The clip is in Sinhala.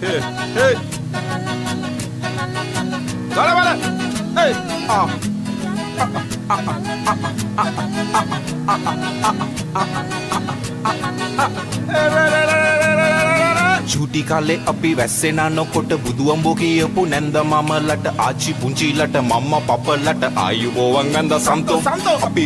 Hey, hey. Dale, vale. Hey. Ah. චූටි කාලේ අපි වැස්සෙන නොකොට බුදුවම්බෝ කියපු නැන්ද මමලට ආච්චි පුංචිලට මම්ම පපලට ආයුබෝවන් ඇඳ සන්තෝ අපි